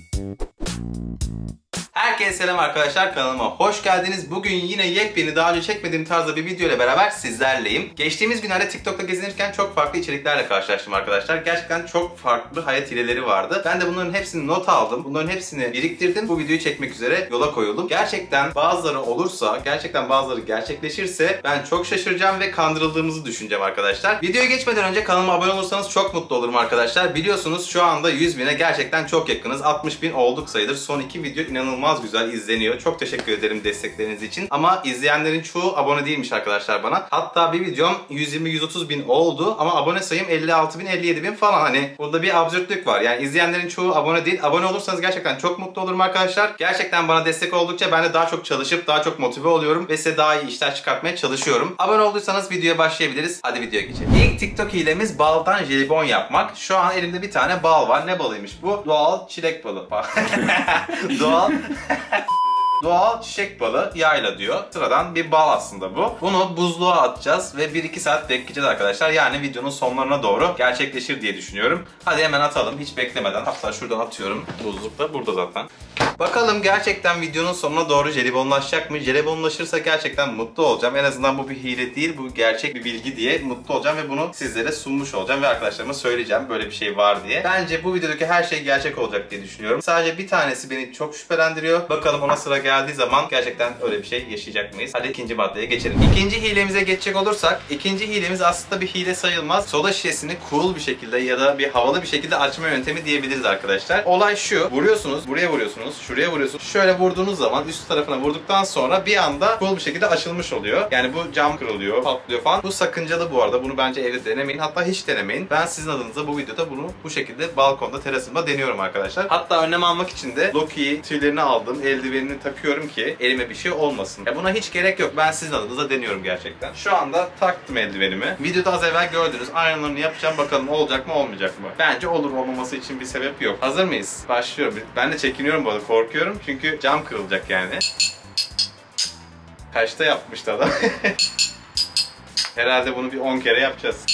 thank you Herkese selam arkadaşlar kanalıma hoş geldiniz. Bugün yine yepyeni daha önce çekmediğim tarzda bir video ile beraber sizlerleyim. Geçtiğimiz günlerde TikTok'ta gezinirken çok farklı içeriklerle karşılaştım arkadaşlar. Gerçekten çok farklı hayat hileleri vardı. Ben de bunların hepsini not aldım. Bunların hepsini biriktirdim. Bu videoyu çekmek üzere yola koyuldum. Gerçekten bazıları olursa, gerçekten bazıları gerçekleşirse ben çok şaşıracağım ve kandırıldığımızı düşüneceğim arkadaşlar. Videoya geçmeden önce kanalıma abone olursanız çok mutlu olurum arkadaşlar. Biliyorsunuz şu anda 100 bine gerçekten çok yakınız. 60 bin olduk sayılır. Son iki video inanılmaz güzel izleniyor. Çok teşekkür ederim destekleriniz için. Ama izleyenlerin çoğu abone değilmiş arkadaşlar bana. Hatta bir videom 120-130 bin oldu ama abone sayım 56 bin 57 bin falan. Hani burada bir absürtlük var. Yani izleyenlerin çoğu abone değil. Abone olursanız gerçekten çok mutlu olurum arkadaşlar. Gerçekten bana destek oldukça ben de daha çok çalışıp daha çok motive oluyorum ve size daha iyi işler çıkartmaya çalışıyorum. Abone olduysanız videoya başlayabiliriz. Hadi videoya geçelim. İlk TikTok hilemiz baldan jelibon yapmak. Şu an elimde bir tane bal var. Ne balıymış bu? Doğal çilek balı. Doğal Doğal çiçek balı yayla diyor. Sıradan bir bal aslında bu. Bunu buzluğa atacağız ve 1-2 saat bekleyeceğiz arkadaşlar. Yani videonun sonlarına doğru gerçekleşir diye düşünüyorum. Hadi hemen atalım hiç beklemeden. Hatta şuradan atıyorum. Buzluk da burada zaten. Bakalım gerçekten videonun sonuna doğru jelibonlaşacak mı? Jelibonlaşırsa gerçekten mutlu olacağım. En azından bu bir hile değil, bu gerçek bir bilgi diye mutlu olacağım ve bunu sizlere sunmuş olacağım ve arkadaşlarıma söyleyeceğim böyle bir şey var diye. Bence bu videodaki her şey gerçek olacak diye düşünüyorum. Sadece bir tanesi beni çok şüphelendiriyor. Bakalım ona sıra geldiği zaman gerçekten öyle bir şey yaşayacak mıyız? Hadi ikinci maddeye geçelim. İkinci hilemize geçecek olursak, ikinci hilemiz aslında bir hile sayılmaz. Soda şişesini cool bir şekilde ya da bir havalı bir şekilde açma yöntemi diyebiliriz arkadaşlar. Olay şu, vuruyorsunuz, buraya vuruyorsunuz, şuraya vuruyorsunuz. Şöyle vurduğunuz zaman üst tarafına vurduktan sonra bir anda cool bir şekilde açılmış oluyor. Yani bu cam kırılıyor, patlıyor falan. Bu sakıncalı bu arada. Bunu bence evde denemeyin. Hatta hiç denemeyin. Ben sizin adınıza bu videoda bunu bu şekilde balkonda, terasımda deniyorum arkadaşlar. Hatta önlem almak için de Loki'yi tüylerini aldım, eldivenini takıyorum ki elime bir şey olmasın. Ya buna hiç gerek yok. Ben sizin adınıza deniyorum gerçekten. Şu anda taktım eldivenimi. Videoda az evvel gördünüz. Aynılarını yapacağım. Bakalım olacak mı olmayacak mı? Bence olur olmaması için bir sebep yok. Hazır mıyız? Başlıyorum. Ben de çekiniyorum bu arada. Korkuyorum. Çünkü cam kırılacak yani. Kaçta yapmıştı adam? Herhalde bunu bir 10 kere yapacağız.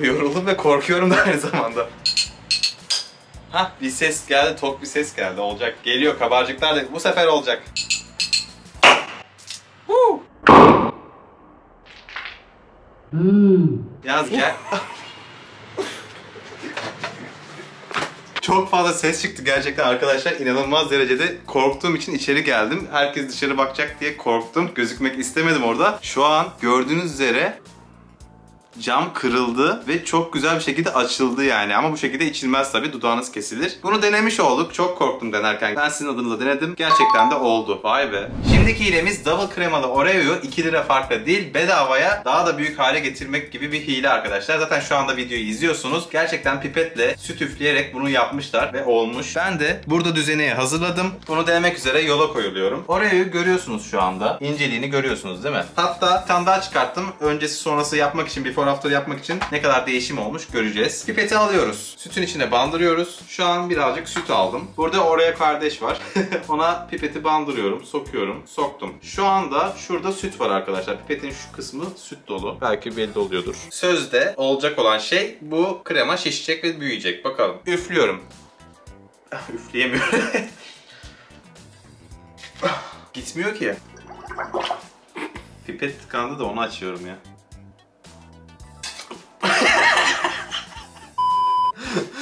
Yoruldum ve korkuyorum da aynı zamanda. Hah bir ses geldi, tok bir ses geldi. Olacak. Geliyor kabarcıklar da bu sefer olacak. Woo! Yaz gel. Çok fazla ses çıktı gerçekten arkadaşlar. İnanılmaz derecede korktuğum için içeri geldim. Herkes dışarı bakacak diye korktum. Gözükmek istemedim orada. Şu an gördüğünüz üzere cam kırıldı ve çok güzel bir şekilde açıldı yani. Ama bu şekilde içilmez tabii dudağınız kesilir. Bunu denemiş olduk. Çok korktum denerken. Ben sizin adınıza denedim. Gerçekten de oldu. Vay be. Şimdiki hilemiz double kremalı Oreo'yu 2 lira farkla değil bedavaya daha da büyük hale getirmek gibi bir hile arkadaşlar. Zaten şu anda videoyu izliyorsunuz. Gerçekten pipetle süt üfleyerek bunu yapmışlar ve olmuş. Ben de burada düzeneyi hazırladım. Bunu denemek üzere yola koyuluyorum. Oreo'yu görüyorsunuz şu anda. İnceliğini görüyorsunuz değil mi? Hatta bir tane daha çıkarttım. Öncesi sonrası yapmak için before after yapmak için ne kadar değişim olmuş göreceğiz. Pipeti alıyoruz. Sütün içine bandırıyoruz. Şu an birazcık süt aldım. Burada oraya kardeş var. Ona pipeti bandırıyorum, sokuyorum, soktum. Şu anda şurada süt var arkadaşlar. Pipetin şu kısmı süt dolu. Belki belli oluyordur. Sözde olacak olan şey bu krema şişecek ve büyüyecek. Bakalım. Üflüyorum. Ah, Üfleyemiyorum. Gitmiyor ki. Pipet tıkandı da onu açıyorum ya.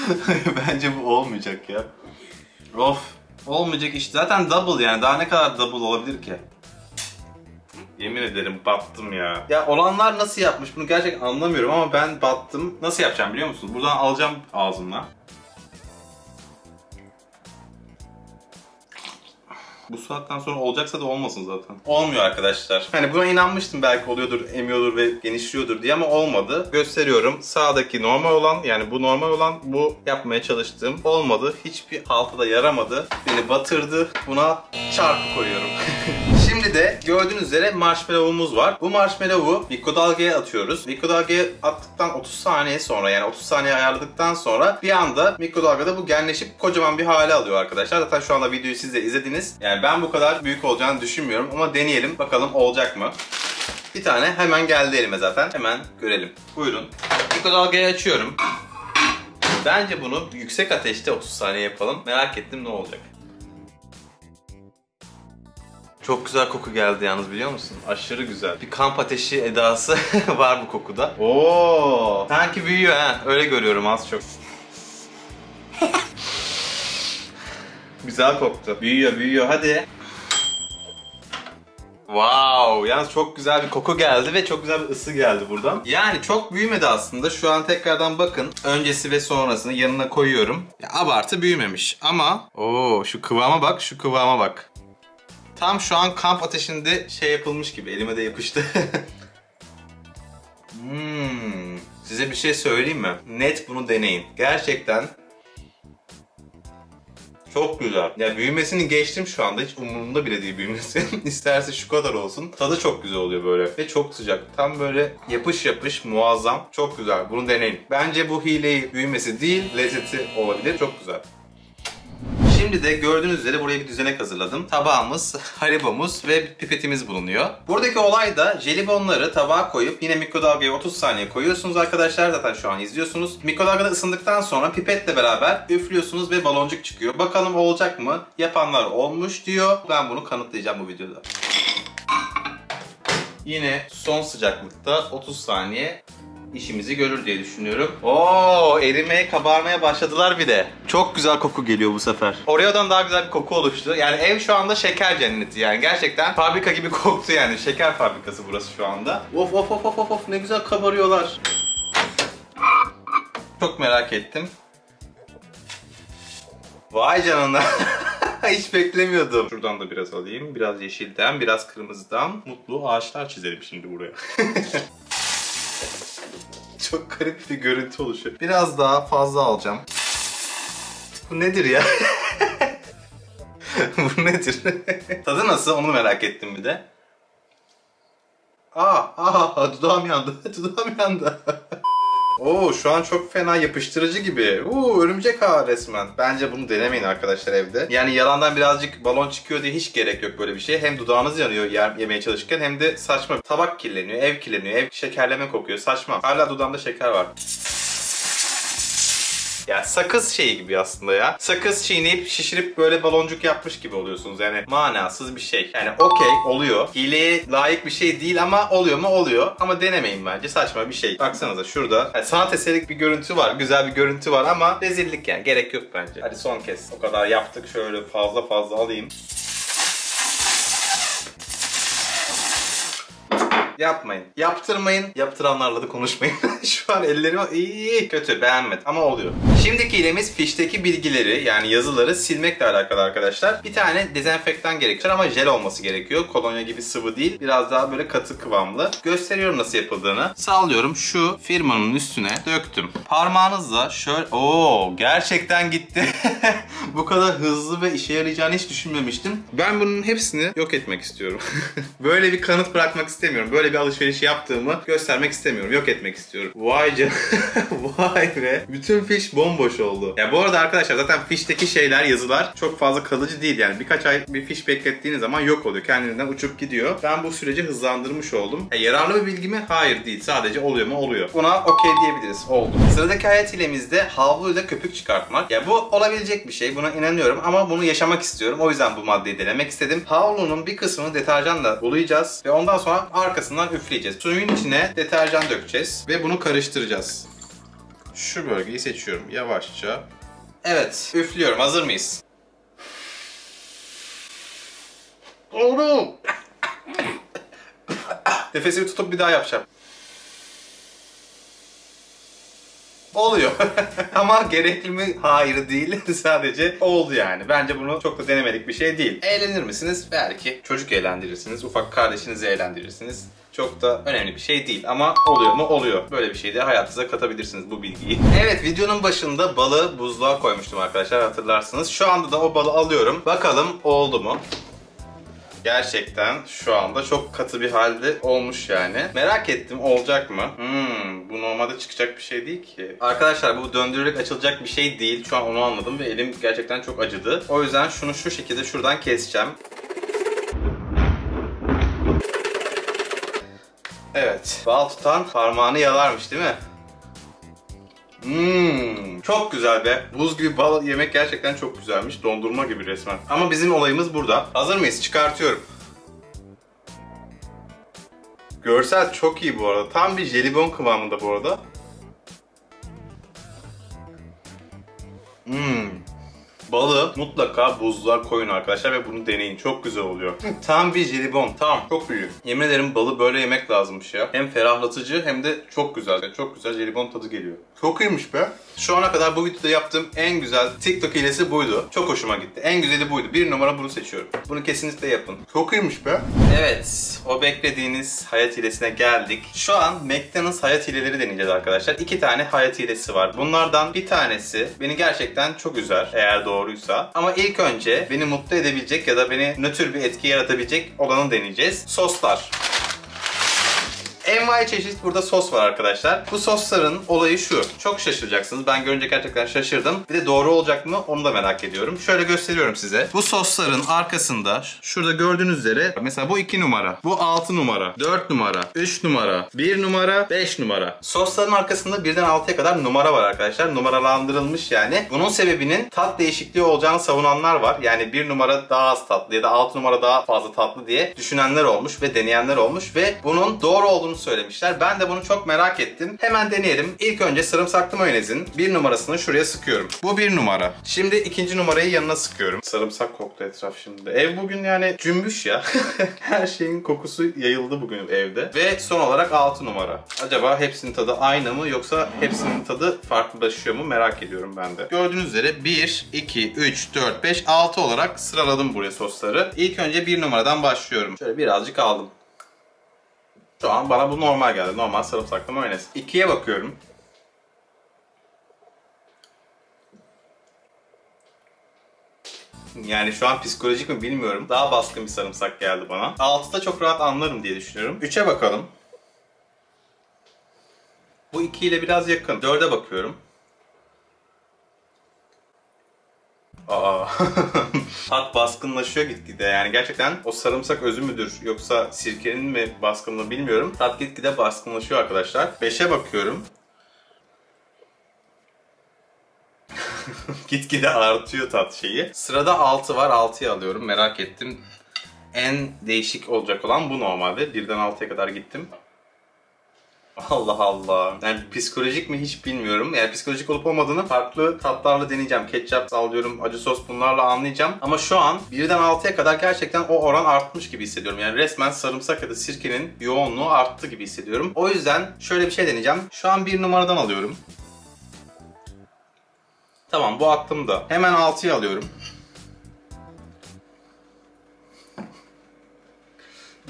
Bence bu olmayacak ya. Of. Olmayacak iş. Zaten double yani. Daha ne kadar double olabilir ki? Yemin ederim battım ya. Ya olanlar nasıl yapmış bunu gerçekten anlamıyorum ama ben battım. Nasıl yapacağım biliyor musunuz? Buradan alacağım ağzımla. Bu saatten sonra olacaksa da olmasın zaten. Olmuyor arkadaşlar. Hani buna inanmıştım belki oluyordur, emiyordur ve genişliyordur diye ama olmadı. Gösteriyorum. Sağdaki normal olan yani bu normal olan bu yapmaya çalıştığım olmadı. Hiçbir halta da yaramadı. Beni batırdı. Buna çarpı koyuyorum. De gördüğünüz üzere marshmallow'umuz var. Bu marshmallow'u mikrodalgaya atıyoruz. Mikrodalgaya attıktan 30 saniye sonra yani 30 saniye ayarladıktan sonra bir anda mikrodalgada bu genleşip kocaman bir hale alıyor arkadaşlar. Zaten şu anda videoyu siz de izlediniz. Yani ben bu kadar büyük olacağını düşünmüyorum ama deneyelim bakalım olacak mı? Bir tane hemen geldi elime zaten. Hemen görelim. Buyurun. Mikrodalgayı açıyorum. Bence bunu yüksek ateşte 30 saniye yapalım. Merak ettim ne olacak. Çok güzel koku geldi yalnız biliyor musun? Aşırı güzel. Bir kamp ateşi edası var bu kokuda. Oo! Sanki büyüyor ha. Öyle görüyorum az çok. güzel koktu. Büyüyor, büyüyor. Hadi. Wow! Yalnız çok güzel bir koku geldi ve çok güzel bir ısı geldi buradan. Yani çok büyümedi aslında. Şu an tekrardan bakın. Öncesi ve sonrasını yanına koyuyorum. Ya, abartı büyümemiş ama o şu kıvama bak, şu kıvama bak. Tam şu an kamp ateşinde şey yapılmış gibi. Elime de yapıştı. hmm. Size bir şey söyleyeyim mi? Net bunu deneyin. Gerçekten çok güzel. Ya büyümesini geçtim şu anda. Hiç umurumda bile değil büyümesi. İsterse şu kadar olsun. Tadı çok güzel oluyor böyle. Ve çok sıcak. Tam böyle yapış yapış muazzam. Çok güzel. Bunu deneyin. Bence bu hileyi büyümesi değil, lezzeti olabilir. Çok güzel. Şimdi de gördüğünüz üzere buraya bir düzenek hazırladım. Tabağımız, haribomuz ve pipetimiz bulunuyor. Buradaki olay da jelibonları tabağa koyup yine mikrodalgaya 30 saniye koyuyorsunuz arkadaşlar. Zaten şu an izliyorsunuz. Mikrodalgada ısındıktan sonra pipetle beraber üflüyorsunuz ve baloncuk çıkıyor. Bakalım olacak mı? Yapanlar olmuş diyor. Ben bunu kanıtlayacağım bu videoda. Yine son sıcaklıkta 30 saniye işimizi görür diye düşünüyorum. Oo, erimeye, kabarmaya başladılar bir de. Çok güzel koku geliyor bu sefer. Oreo'dan daha güzel bir koku oluştu. Yani ev şu anda şeker cenneti yani. Gerçekten fabrika gibi koktu yani. Şeker fabrikası burası şu anda. Of of of of of ne güzel kabarıyorlar. Çok merak ettim. Vay canına. Hiç beklemiyordum. Şuradan da biraz alayım. Biraz yeşilden, biraz kırmızıdan. Mutlu ağaçlar çizelim şimdi buraya. Çok garip bir görüntü oluşuyor. Biraz daha fazla alacağım. Bu nedir ya? Bu nedir? Tadı nasıl onu merak ettim bir de. Aa, aa dudağım yandı. dudağım yandı. Oo şu an çok fena yapıştırıcı gibi. Oo örümcek ağı resmen. Bence bunu denemeyin arkadaşlar evde. Yani yalandan birazcık balon çıkıyor diye hiç gerek yok böyle bir şey. Hem dudağınız yanıyor yer, yemeye çalışırken hem de saçma. Tabak kirleniyor, ev kirleniyor, ev şekerleme kokuyor. Saçma. Hala dudağımda şeker var. Ya sakız şeyi gibi aslında ya. Sakız çiğneyip şişirip böyle baloncuk yapmış gibi oluyorsunuz. Yani manasız bir şey. Yani okey oluyor. Hileye layık bir şey değil ama oluyor mu oluyor. Ama denemeyin bence. Saçma bir şey. Baksanıza şurada. Yani sanat eserik bir görüntü var. Güzel bir görüntü var ama rezillik yani. Gerek yok bence. Hadi son kez. O kadar yaptık. Şöyle fazla fazla alayım. Yapmayın. Yaptırmayın. Yaptıranlarla da konuşmayın. Şu an ellerim iyi kötü beğenmedim ama oluyor. Şimdiki ilemiz fişteki bilgileri yani yazıları silmekle alakalı arkadaşlar. Bir tane dezenfektan gerekir ama jel olması gerekiyor. Kolonya gibi sıvı değil. Biraz daha böyle katı kıvamlı. Gösteriyorum nasıl yapıldığını. Sallıyorum şu firmanın üstüne döktüm. Parmağınızla şöyle... Oo gerçekten gitti. Bu kadar hızlı ve işe yarayacağını hiç düşünmemiştim. Ben bunun hepsini yok etmek istiyorum. böyle bir kanıt bırakmak istemiyorum. Böyle bir alışveriş yaptığımı göstermek istemiyorum. Yok etmek istiyorum. Vay can. Vay be. Bütün fiş bomboş oldu. Ya bu arada arkadaşlar zaten fişteki şeyler, yazılar çok fazla kalıcı değil yani. Birkaç ay bir fiş beklettiğiniz zaman yok oluyor. Kendiliğinden uçup gidiyor. Ben bu süreci hızlandırmış oldum. Ya yararlı bir bilgi mi? Hayır değil. Sadece oluyor mu? Oluyor. Buna okey diyebiliriz. Oldu. Sıradaki hayat ilemizde havluyla köpük çıkartmak. Ya bu olabilecek bir şey. Buna inanıyorum ama bunu yaşamak istiyorum. O yüzden bu maddeyi denemek istedim. Havlunun bir kısmını deterjanla bulayacağız ve ondan sonra arkasından üfleyeceğiz. Suyun içine deterjan dökeceğiz ve bunu karıştıracağız. Şu bölgeyi seçiyorum yavaşça. Evet, üflüyorum. Hazır mıyız? Oğlum! Nefesimi tutup bir daha yapacağım. Oluyor. Ama gerekli mi? Hayır değil. Sadece oldu yani. Bence bunu çok da denemedik bir şey değil. Eğlenir misiniz? Belki. Çocuk eğlendirirsiniz. Ufak kardeşinizi eğlendirirsiniz. Çok da önemli bir şey değil ama oluyor mu? Oluyor. Böyle bir şey de hayatınıza katabilirsiniz bu bilgiyi. Evet videonun başında balı buzluğa koymuştum arkadaşlar hatırlarsınız. Şu anda da o balı alıyorum. Bakalım oldu mu? Gerçekten şu anda çok katı bir halde olmuş yani. Merak ettim olacak mı? Hmm, bu normalde çıkacak bir şey değil ki. Arkadaşlar bu döndürerek açılacak bir şey değil. Şu an onu anladım ve elim gerçekten çok acıdı. O yüzden şunu şu şekilde şuradan keseceğim. Evet. Bal tutan parmağını yalarmış değil mi? Hmm, Çok güzel be. Buz gibi bal yemek gerçekten çok güzelmiş. Dondurma gibi resmen. Ama bizim olayımız burada. Hazır mıyız? Çıkartıyorum. Görsel çok iyi bu arada. Tam bir jelibon kıvamında bu arada. Mutlaka buzluğa koyun arkadaşlar ve bunu deneyin. Çok güzel oluyor. Tam bir jelibon. Tamam. Çok büyük. Yemin ederim balı böyle yemek lazımmış ya. Hem ferahlatıcı hem de çok güzel. Yani çok güzel jelibon tadı geliyor. Çok iyiymiş be. Şu ana kadar bu videoda yaptığım en güzel TikTok hilesi buydu. Çok hoşuma gitti. En güzeli buydu. Bir numara bunu seçiyorum. Bunu kesinlikle yapın. Çok iyiymiş be. Evet. O beklediğiniz hayat hilesine geldik. Şu an McDonald's hayat hileleri deneyeceğiz arkadaşlar. İki tane hayat hilesi var. Bunlardan bir tanesi beni gerçekten çok üzer. Eğer doğruysa. Ama ilk önce beni mutlu edebilecek ya da beni nötr bir etki yaratabilecek olanı deneyeceğiz. Soslar. Envai çeşit burada sos var arkadaşlar. Bu sosların olayı şu. Çok şaşıracaksınız. Ben görünce gerçekten şaşırdım. Bir de doğru olacak mı onu da merak ediyorum. Şöyle gösteriyorum size. Bu sosların arkasında şurada gördüğünüz üzere mesela bu 2 numara, bu 6 numara, 4 numara, 3 numara, 1 numara, 5 numara. Sosların arkasında birden 6'ya kadar numara var arkadaşlar. Numaralandırılmış yani. Bunun sebebinin tat değişikliği olacağını savunanlar var. Yani 1 numara daha az tatlı ya da 6 numara daha fazla tatlı diye düşünenler olmuş ve deneyenler olmuş ve bunun doğru olduğunu söylemişler. Ben de bunu çok merak ettim. Hemen deneyelim. İlk önce sarımsaklı mayonezin bir numarasını şuraya sıkıyorum. Bu bir numara. Şimdi ikinci numarayı yanına sıkıyorum. Sarımsak koktu etraf şimdi. Ev bugün yani cümbüş ya. Her şeyin kokusu yayıldı bugün evde. Ve son olarak 6 numara. Acaba hepsinin tadı aynı mı yoksa hepsinin tadı farklılaşıyor mu merak ediyorum ben de. Gördüğünüz üzere 1, 2, 3, 4, 5, 6 olarak sıraladım buraya sosları. İlk önce bir numaradan başlıyorum. Şöyle birazcık aldım. Şu an bana bu normal geldi. Normal sarımsaklı mayonez. İkiye bakıyorum. Yani şu an psikolojik mi bilmiyorum. Daha baskın bir sarımsak geldi bana. 6'da çok rahat anlarım diye düşünüyorum. 3'e bakalım. Bu 2 ile biraz yakın. 4'e bakıyorum. Aa. Tat baskınlaşıyor gitgide yani gerçekten o sarımsak özü müdür yoksa sirkenin mi baskınlığı bilmiyorum. Tat gitgide baskınlaşıyor arkadaşlar. 5'e bakıyorum. gitgide artıyor tat şeyi. Sırada 6 var. 6'yı alıyorum. Merak ettim. En değişik olacak olan bu normalde. Birden 6'ya kadar gittim. Allah Allah. Yani psikolojik mi hiç bilmiyorum. Yani psikolojik olup olmadığını farklı tatlarla deneyeceğim. Ketçap sallıyorum, acı sos bunlarla anlayacağım. Ama şu an birden 6'ya kadar gerçekten o oran artmış gibi hissediyorum. Yani resmen sarımsak ya da sirkenin yoğunluğu arttı gibi hissediyorum. O yüzden şöyle bir şey deneyeceğim. Şu an bir numaradan alıyorum. Tamam bu aklımda. Hemen 6'yı alıyorum.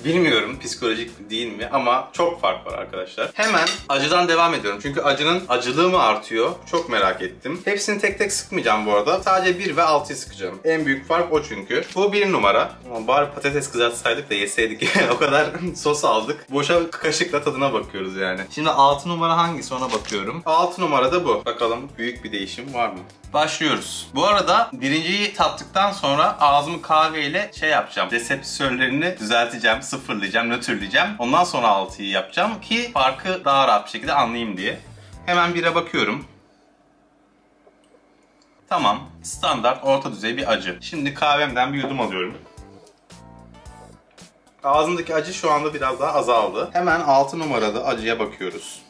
Bilmiyorum psikolojik değil mi ama çok fark var arkadaşlar. Hemen acıdan devam ediyorum. Çünkü acının acılığı mı artıyor? Çok merak ettim. Hepsini tek tek sıkmayacağım bu arada. Sadece 1 ve 6'yı sıkacağım. En büyük fark o çünkü. Bu bir numara. Ama bari patates kızartsaydık da yeseydik. o kadar sos aldık. Boşa kaşıkla tadına bakıyoruz yani. Şimdi 6 numara hangisi ona bakıyorum. 6 numara da bu. Bakalım büyük bir değişim var mı? Başlıyoruz. Bu arada birinciyi tattıktan sonra ağzımı kahveyle şey yapacağım. Reseptörlerini düzelteceğim, sıfırlayacağım, nötrleyeceğim. Ondan sonra 6'yı yapacağım ki farkı daha rahat bir şekilde anlayayım diye. Hemen bire bakıyorum. Tamam. Standart orta düzey bir acı. Şimdi kahvemden bir yudum alıyorum. Ağzımdaki acı şu anda biraz daha azaldı. Hemen 6 numarada acıya bakıyoruz.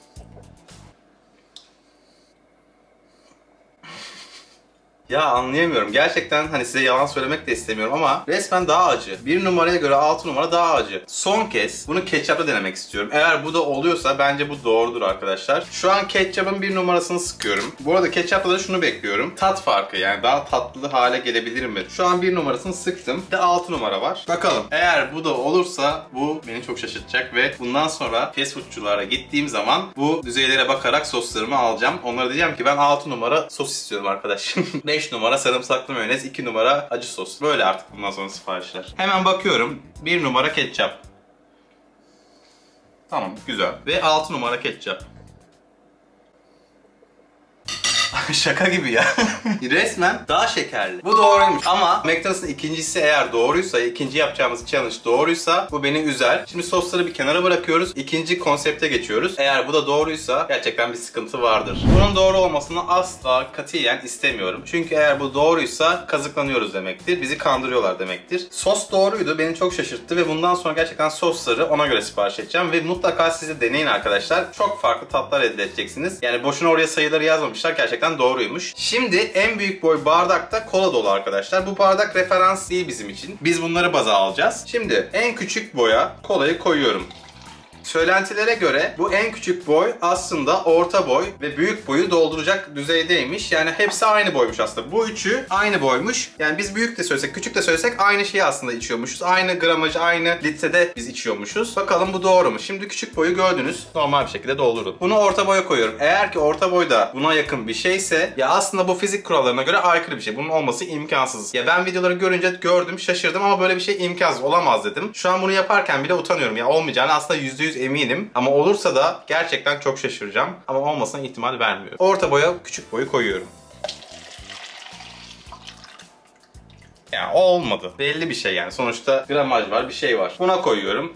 Ya anlayamıyorum. Gerçekten hani size yalan söylemek de istemiyorum ama resmen daha acı. Bir numaraya göre 6 numara daha acı. Son kez bunu ketçapla denemek istiyorum. Eğer bu da oluyorsa bence bu doğrudur arkadaşlar. Şu an ketçapın bir numarasını sıkıyorum. Bu arada ketçapla da şunu bekliyorum. Tat farkı yani daha tatlı hale gelebilir mi? Şu an bir numarasını sıktım. Bir de 6 numara var. Bakalım. Eğer bu da olursa bu beni çok şaşırtacak ve bundan sonra fast foodçulara gittiğim zaman bu düzeylere bakarak soslarımı alacağım. Onlara diyeceğim ki ben 6 numara sos istiyorum arkadaş. 5 numara sarımsaklı mayonez, 2 numara acı sos. Böyle artık bundan sonra siparişler. Hemen bakıyorum. 1 numara ketçap. Tamam güzel. Ve 6 numara ketçap. Şaka gibi ya. Resmen daha şekerli. Bu doğruymuş ama McDonald's'ın ikincisi eğer doğruysa, ikinci yapacağımız challenge doğruysa bu beni üzer. Şimdi sosları bir kenara bırakıyoruz. İkinci konsepte geçiyoruz. Eğer bu da doğruysa gerçekten bir sıkıntı vardır. Bunun doğru olmasını asla katiyen istemiyorum. Çünkü eğer bu doğruysa kazıklanıyoruz demektir. Bizi kandırıyorlar demektir. Sos doğruydu. Beni çok şaşırttı ve bundan sonra gerçekten sosları ona göre sipariş edeceğim ve mutlaka siz de deneyin arkadaşlar. Çok farklı tatlar elde edeceksiniz. Yani boşuna oraya sayıları yazmamışlar. Gerçekten doğruymuş. Şimdi en büyük boy bardakta kola dolu arkadaşlar. Bu bardak referans değil bizim için. Biz bunları baza alacağız. Şimdi en küçük boya kolayı koyuyorum. Söylentilere göre bu en küçük boy aslında orta boy ve büyük boyu dolduracak düzeydeymiş. Yani hepsi aynı boymuş aslında. Bu üçü aynı boymuş. Yani biz büyük de söylesek, küçük de söylesek aynı şeyi aslında içiyormuşuz. Aynı gramajı, aynı litrede biz içiyormuşuz. Bakalım bu doğru mu? Şimdi küçük boyu gördünüz. Normal bir şekilde doldurun. Bunu orta boya koyuyorum. Eğer ki orta boyda buna yakın bir şeyse ya aslında bu fizik kurallarına göre aykırı bir şey. Bunun olması imkansız. Ya ben videoları görünce gördüm, şaşırdım ama böyle bir şey imkansız olamaz dedim. Şu an bunu yaparken bile utanıyorum. Ya olmayacağını aslında %100 eminim. Ama olursa da gerçekten çok şaşıracağım. Ama olmasına ihtimal vermiyorum. Orta boya küçük boyu koyuyorum. Yani olmadı. Belli bir şey yani. Sonuçta gramaj var, bir şey var. Buna koyuyorum.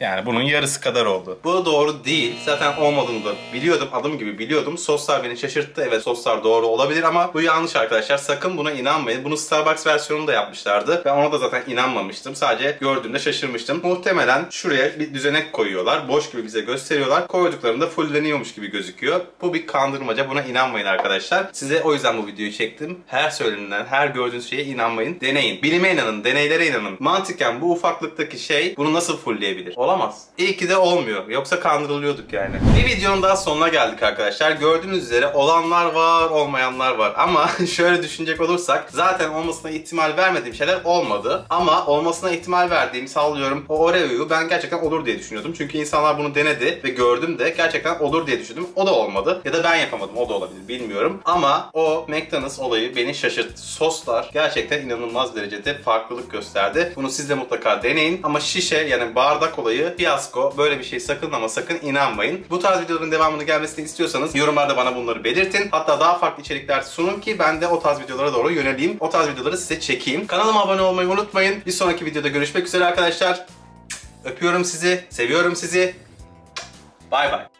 Yani bunun yarısı kadar oldu. Bu doğru değil. Zaten olmadığını da biliyordum. Adım gibi biliyordum. Soslar beni şaşırttı. Evet soslar doğru olabilir ama bu yanlış arkadaşlar. Sakın buna inanmayın. Bunu Starbucks versiyonunu da yapmışlardı. Ben ona da zaten inanmamıştım. Sadece gördüğümde şaşırmıştım. Muhtemelen şuraya bir düzenek koyuyorlar. Boş gibi bize gösteriyorlar. Koyduklarında fulleniyormuş gibi gözüküyor. Bu bir kandırmaca. Buna inanmayın arkadaşlar. Size o yüzden bu videoyu çektim. Her söylenilen, her gördüğünüz şeye inanmayın. Deneyin. Bilime inanın, deneylere inanın. Mantıken bu ufaklıktaki şey bunu nasıl fullleyebilir? Olamaz. İyi ki de olmuyor. Yoksa kandırılıyorduk yani. Bir videonun daha sonuna geldik arkadaşlar. Gördüğünüz üzere olanlar var, olmayanlar var. Ama şöyle düşünecek olursak zaten olmasına ihtimal vermediğim şeyler olmadı. Ama olmasına ihtimal verdiğim sallıyorum o Oreo'yu ben gerçekten olur diye düşünüyordum. Çünkü insanlar bunu denedi ve gördüm de gerçekten olur diye düşündüm. O da olmadı. Ya da ben yapamadım. O da olabilir. Bilmiyorum. Ama o McDonald's olayı beni şaşırttı. Soslar gerçekten inanılmaz derecede farklılık gösterdi. Bunu siz de mutlaka deneyin. Ama şişe yani bardak olayı fiyasko. Böyle bir şey sakın ama sakın inanmayın. Bu tarz videoların devamını gelmesini istiyorsanız yorumlarda bana bunları belirtin. Hatta daha farklı içerikler sunun ki ben de o tarz videolara doğru yöneleyim. O tarz videoları size çekeyim. Kanalıma abone olmayı unutmayın. Bir sonraki videoda görüşmek üzere arkadaşlar. Öpüyorum sizi. Seviyorum sizi. Bay bay.